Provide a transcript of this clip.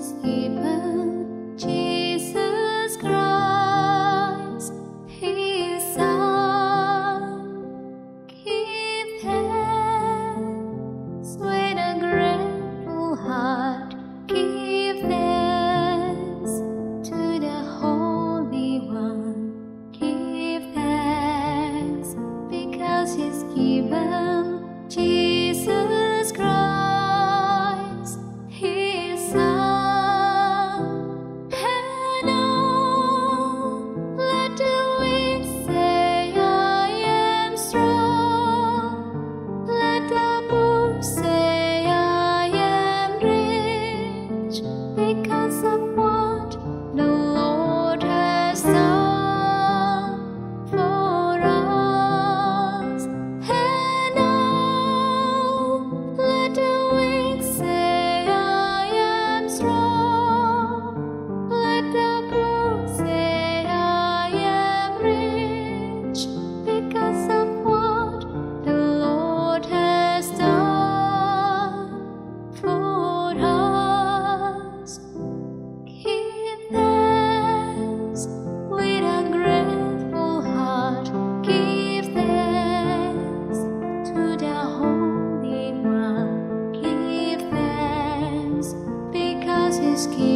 is here. because I'm esquina.